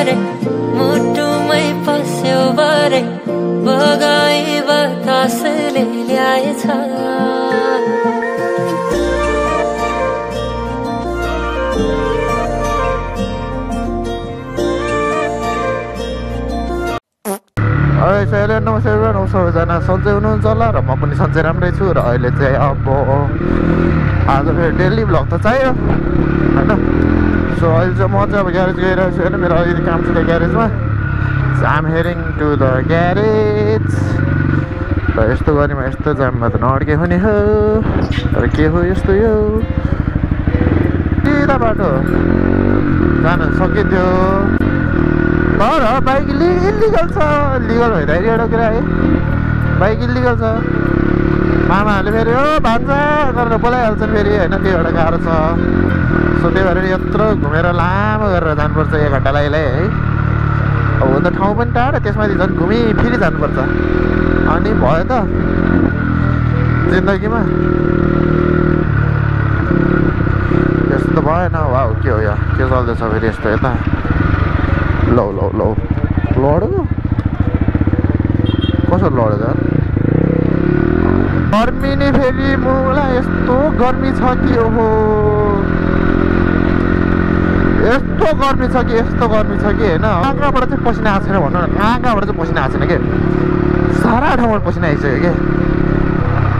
भरे मुटुमै पस्यो भरे बगाई बतासले ल्याएछ। अहिले नमस्ते everyone, सबैजना सन्चै हुनुहुन्छ होला र म पनि सन्चै राम्रै छु र अहिले चाहिँ अब आज फेरि डेली भ्लग त चाहियो होइन? सो अहिले चाहिँ म चाहिँ अब ग्यारेज गइरहेको छु होइन मेरो अलिकति काम छ त्यो ग्यारेजमा एम हेरिङ टु द ग्यारेज र यस्तो गरेमा यस्तो जाममा त नअड्के हुने हो तर के हो यस्तो यो सिधा बाटो जान सकिन्थ्यो तर बाइक इलि इलिगल छ लिगल भइरहेको एउटा कुरा है बाइक इलिगल छ मामाहरूले फेरि हो भान्जा गरेर बोलाइहाल्छन् फेरि होइन त्यो एउटा गाह्रो छ सो त्यही भएर यत्रो घुमेर लामो गरेर जानुपर्छ एक घन्टा लागि है अब हुन त ठाउँ पनि टाढो त्यसमाथि झन् घुमि फेरि जानुपर्छ अनि भयो त जिन्दगीमा यस्तो त भएन वा के हो यो के चल्दैछ फेरि यस्तो यता लौ लौ लौ लड्यो कसो लड्यो त गर्मी नि फेरि मलाई यस्तो गर्मी छ कि ओहो यस्तो गर्मी छ कि यस्तो गर्मी छ कि होइन कहाँबाट चाहिँ पसिना आएको छैन भन्नु न कहाँबाट चाहिँ पसिना आएको छैन कि सारा ठाउँबाट पसिना आइसक्यो कि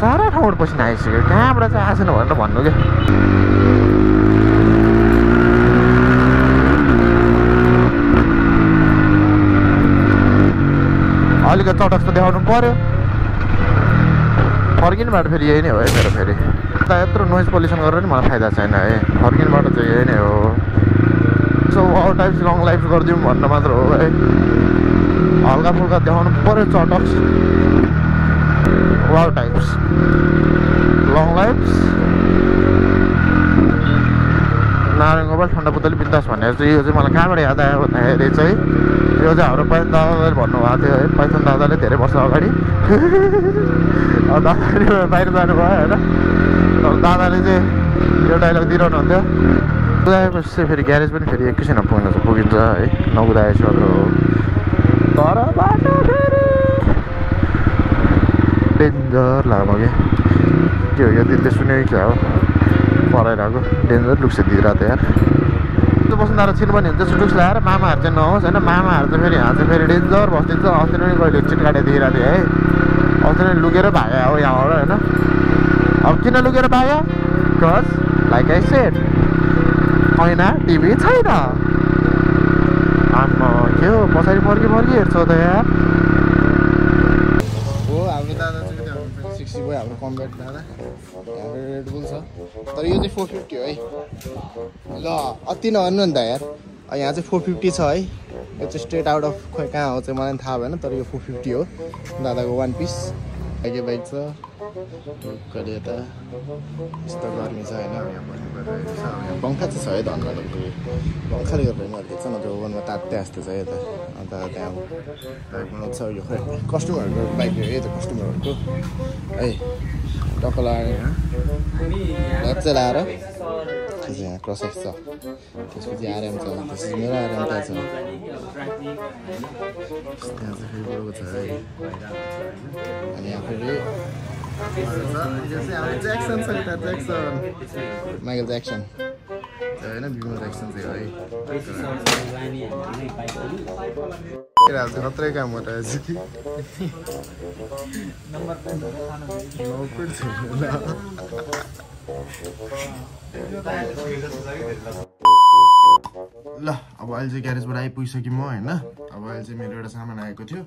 सारा ठाउँबाट पसिना आइसक्यो कहाँबाट चाहिँ आएको छैन भनेर भन्नु कि अलिकति चटक त देखाउनु पऱ्यो फर्किने बाटो फेरि यही नै हो है मेरो फेरि त यत्रो नोइज पोल्युसन गरेर नि मलाई फाइदा छैन है फर्किने बाटो चाहिँ यही नै हो so all types long life गरिदिउँ भन्न मात्र हो है हल्का फुल्का देखाउनु पऱ्यो चटक wall types long lifes Narayan Gopal ठन्डा पुतली बिन्दास भनेर चाहिँ यो चाहिँ मलाई कहाँबाट याद आयो भन्दाखेरि चाहिँ यो चाहिँ हाम्रो पैथन दादाले भन्नुभएको थियो है पैथन दादाले धेरै वर्ष अगाडि दादाले बाहिर जानुभयो होइन दादाले चाहिँ यो डाइलग दिइरहनु हुन्थ्यो कुदाएपछि फेरि ग्यारेज पनि फेरि एकैछिनमा पुग्नु पुगिन्छ है नकुदाएपछि हो तर बाटो डेन्जर लामो कि के हो यो दिदीले सुनेको क्या हो पराइरहेको डेन्जर लुक्स दिइरहेको त यार त्यो बसुन्धारा छिर्नुपर्ने हुन्छ सुटुक्स लगाएर मामाहरू चाहिँ नहोस् होइन मामाहरू चाहिँ फेरि यहाँ चाहिँ फेरि डेन्जर बस्दिन्छ अस्ति नै कहिले चिट काटेर दिइरहेको थियो है अस्ति नै लुकेर भाग्यो अब यहाँबाट होइन अब किन लुकेर भाग्यो बिकज लाइक आई सेट ऐना टिभी छैन। आम्मा के हो? पछाडि फर्की फर्की हेर्छौ त यार हो हाम्रो दादा चाहिँ त्यो सिक्सटी भयो हाम्रो कम्ब्याट दादा। हाम्रो रेडबुल छ। तर यो चाहिँ फोर फिफ्टी हो है। ल अति नभन्नु नि त यार। यहाँ चाहिँ फोर फिफ्टी छ है। यो चाहिँ स्ट्रेट आउट अफ खोइ कहाँ हो चाहिँ मलाई थाहा भएन तर यो फोर फिफ्टी हो। दादाको वान पिस बाइकै बाइक छ कहिले यता यस्तो गर्मी छ होइन पङ्खा चाहिँ छ है धनमा पङ्खाले गर्दा पनि अलिकति छ नत्र ओभनमा तात्तै जस्तो छ यता अन्त त्यहाँ बाइक बनाउँछ यो खै कस्टमरहरूको बाइक यो त कस्टमरहरूको है टक्क लगाएर यहाँ लगाएर त्यसपछि यहाँ क्रसेस छ त्यसपछि आरएम छ त्यसपछि मेरो आरएम त्यहाँ छ त्यहाँ चाहिँ फेरि बडोको छ है अनि यहाँ फेरि ज्याक्सन छ यता ज्याक्सन माइकल ज्याक्सन होइन बिमल ज्याक्सन चाहिँ है खत्रै काम गरिरहेछ कि ल अब अहिले चाहिँ ग्यारेजबाट आइपुगिसकेँ म होइन? अब अहिले चाहिँ मेरो एउटा सामान आएको थियो।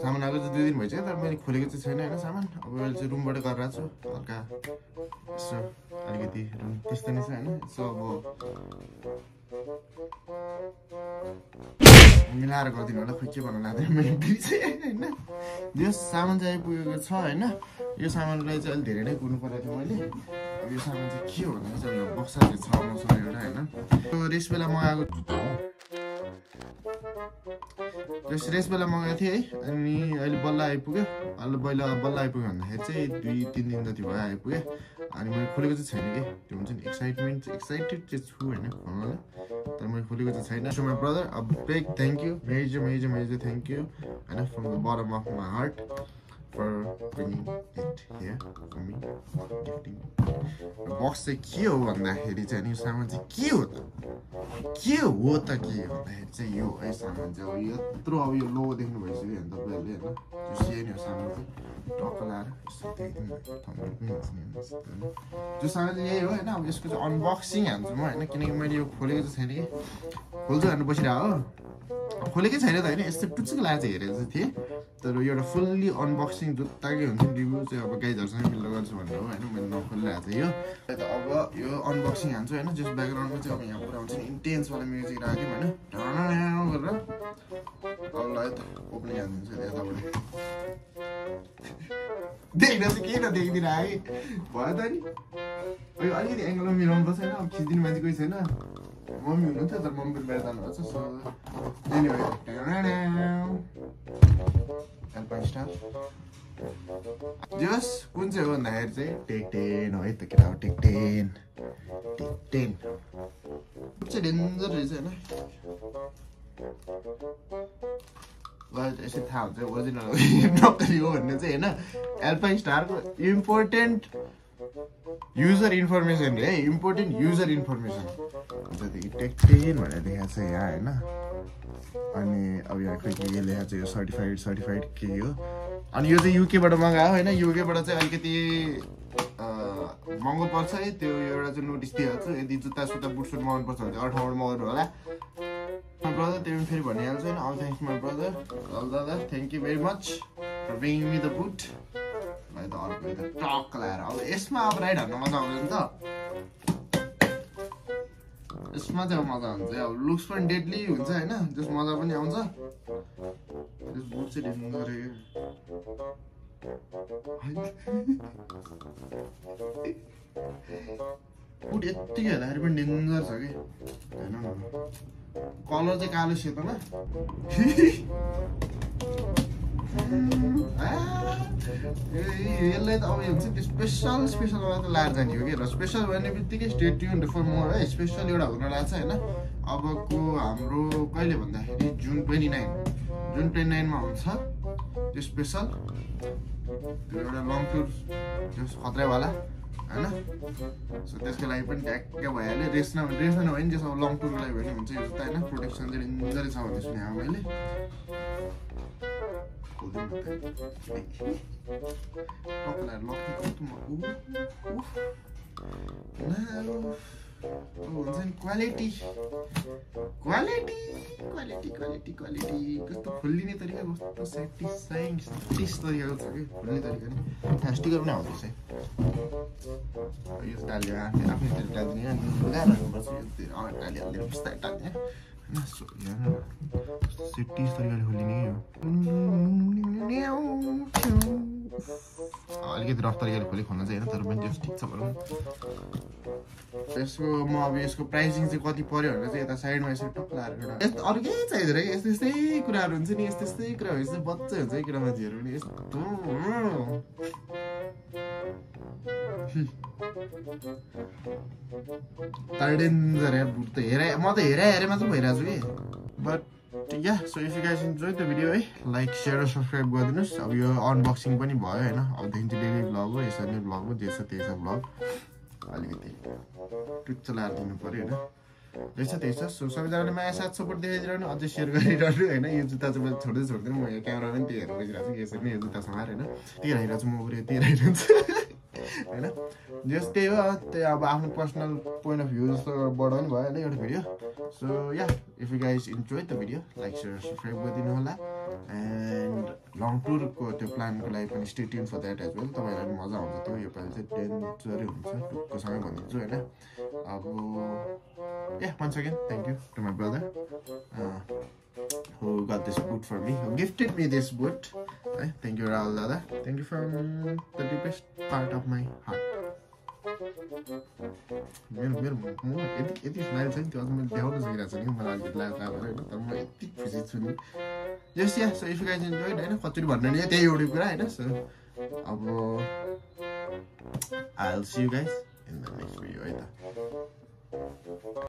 सामान आएको चाहिँ दुई दिन भइसक्यो तर मैले खोलेको चाहिँ छैन होइन सामान? अब अहिले चाहिँ रुमबाट गरेर छु हल्का यसो अलिकति रुम त्यस्तो नै छ होइन? यसो अब मिलाएर गरिदिनु होला खोइ के भन्नु लाग्दैन मैले बिर्सेँ होइन? यो सामान चाहिँ आइपुगेको छ होइन? यो सामानलाई चाहिँ अलिक धेरै नै कुर्नु परेको थियो मैले। यो सामान चाहिँ के हो भन्दा चाहिँ बक्सा छ मसँग एउटा होइन? त्यो रेस बेला मगाएको त्यो रेस बेला मगाएको थिएँ है। अनि अहिले बल्ल आइपुग्यो। अहिले बल्ल बल्ल आइपुग्यो भन्दाखेरि चाहिँ दुई तिन दिन जति भयो आइपुग्यो। अनि मैले खोलेको चाहिँ छैन कि। त्यो हुन्छ नि एक्साइटमेन्ट एक्साइटेड चाहिँ छु होइन भन्नुलाई। तर मैले खोलेको चाहिँ छैन। सो माई ब्रदर अब bag thank you major major major thank you होइन from the bottom of my heart gifting. Box चाहिँ के हो भन्दाखेरि चाहिँ अनि सामान चाहिँ के हो त? के हो त के भन्दाखेरि चाहिँ यो है सामान चाहिँ अब यत्रो अब यो लो देख्नु भइसक्यो भने तपाईँहरूले होइन त्यो सेन यो सामान चाहिँ टक्क देखिदिनु त्यो सामान चाहिँ यही हो होइन अब यसको चाहिँ अनबक्सिङ हान्छु म होइन किनकि मैले यो खोलेको चाहिँ छैन कि खोल्छु भनेर बसिरहेको हो खोलेकै छैन त होइन यस्तो टुच्चुको लागेर चाहिँ हेरेको चाहिँ थिएँ। तर एउटा फुल्ली अनबक्सिङ जुत्ताकै हुन्छ नि रिभ्यू चाहिँ अब गाइजहरूसँग मिल्दो गर्छु भनेर हो होइन? मैले नखोलिरहेको थिएँ यो। अब यो अनबक्सिङ हान्छु होइन? जस ब्याकग्राउन्डमा चाहिँ अब यहाँ पुरा हुन्छ नि इन्टेन्सवाला म्युजिक राख्यौँ होइन गरेर अब ल त ओपनिङ हानिदिन्छु यताबाट। देख्न चाहिँ केही नदेखिदिनु आएँ भयो त नि। अलिकति एङ्गलमा मिलाउनु पर्छ होइन अब खिचिदिने मान्छे कोही छैन। मम्मी हुनुहुन्थ्यो तर मम्मी बाहिर जानुभएको छ सो स्टार जस कुन चाहिँ हो भन्दाखेरि चाहिँ टेकटेन हो है त केटा हो टेकटेन। टेकटेन। चाहिँ डेन्जर रहेछ होइन? यसरी थाहा हुन्छ ओरिजिनल नक्कली हो भन्ने चाहिँ होइन। एल्पाइन स्टारको इम्पोर्टेन्ट युजर इन्फर्मेसन है इम्पोर्टेन्ट युजर इन्फर्मेसन जति टेक्टेन भनेर देखाएको छ यहाँ होइन? अनि अब यहाँ खोइ के के लेखाएको छ यो सर्टिफाइड सर्टिफाइड के हो? अनि यो चाहिँ युकेबाट मगायो होइन? युकेबाट चाहिँ अलिकति महँगो पर्छ है त्यो एउटा चाहिँ नोटिस दिइहाल्छु यदि जुत्ता सुत्ता बुट सुट मगाउनु पर्छ भने चाहिँ अठाउबाट मगाउनु होला। ब्रदर त्यो पनि फेरि भनिहाल्छु होइन? अल थ्याङ्क्स माई ब्रदर दादा thank you very much for bring me the boot त अर्को त टक लगाएर अब यसमा अब राइड हान्न मजा आउँछ नि त। यसमा चाहिँ मजा आउँछ अब लुक्स पनि डेडली हुन्छ होइन। त्यस मजा पनि आउँछ। त्यस बुट चाहिँ बुट यत्तिकै हेर्दाखेरि पनि डेन्जर छ कि। होइन। कलर चाहिँ कालो सेतोमा यसलाई त अब हुन्छ नि स्पेसल स्पेसल त लाएर जाने हो कि र स्पेसल भन्ने बित्तिकै स्टेट ट्युन फर मोर है। स्पेसल एउटा हुन लाग्छ होइन। अबको हाम्रो कहिले भन्दाखेरि जुन ट्वेन्टी नाइन जुन ट्वेन्टी नाइनमा हुन्छ त्यो स्पेसल त्यो एउटा लङ टुर त्यो खतरावाला होइन। सो त्यसको लागि पनि ट्याक्कै भइहाल्यो। रेस न रेस नभए पनि त्यसो लङ टुरको लागि भने हुन्छ यो जुत्ता होइन। प्रोटेक्सन चाहिँ डेन्जरै छ भन्ने सुने मैले। Topplar lockpikotuma. हुन्छ नि quality quality quality quality quality कस्तो खोलिने तरिका कस्तो सेटिस्फाइङ सेटिस तरिकाको छ तरिका नि। स्टिकर पनि आउँदैछ यो टाल्यो आफै आफ्नै टालिदिने टालिहालिदिएर बिस्तारै टाल्ने सेटिस तरिकाले खोलिने अलिकति रफ तरिकाले खोले खोल्न चाहिँ होइन तर पनि त्यो ठिक छ भनौँ यसको म अब यसको प्राइसिङ चाहिँ कति पऱ्यो भनेर चाहिँ यता साइडमा यसरी टक्क लगाएर यस्तो अरू केही चाहिँदैन कि यस्तो यस्तै कुराहरू हुन्छ नि यस्तो यस्तै कुरा भएपछि बच्चै हुन्छ है केटा मान्छेहरू पनि यस्तो डेन्जर बुट त हेरे म त हेरे हेरे मात्र भइरहेको छु कि but yeah so if you guys enjoy the video है लाइक सेयर र सब्सक्राइब गरिदिनुहोस् अब यो अनबक्सिङ पनि भयो होइन अबदेखि चाहिँ डेली भ्लग हो यसरी नै भ्लग हो जे छ त्यही छ भ्लग अलिकति टुच्च लगाएर दिनु पऱ्यो होइन त्यही छ त्यही छ सो सबैजनाले माया साथ सपोर्ट देखाइदिरहनु अझै सेयर गरिरहनु होइन यो जुत्ता चाहिँ मैले छोड्दै छोड्दैन म यो क्यामेरा पनि त्यही हेरेर बसिरहेको छु यसरी नै यो जुत्ता समाएर होइन त्यही हेरिरहेको छु म पुरै त्यही हेरिरहन्छु होइन? जस त्यही हो। त्यही अब आफ्नो पर्सनल पोइन्ट अफ भ्यू जस्तोबाट पनि भयो होइन एउटा video so yeah if you guys enjoy the video like share subscribe गरिदिनु होला। एन्ड लङ टुरको त्यो प्लानको लागि पनि stay tuned for that as well तपाईँहरूलाई पनि मजा आउँछ। त्यो योपालि चाहिँ डेन्जरै हुन्छ। टुक्कोसँगै भनिदिन्छु होइन? अब yeah one second thank you to my brother who got this boot for me, who gifted me this boot. Thank you, Raul Dada. Thank you from the deepest part of my heart. मेरो मेरो म यति यति smile छ नि त्यो अझ मैले देखाउन सकिरहेको छु नि मलाई अलिकति लाग्यो कहाँ होइन तर म यति खुसी छु नि yes yeah so if guys enjoy होइन कचुरी भन्नु नि त्यही एउटै कुरा होइन सो अब I see you guys in the next video है त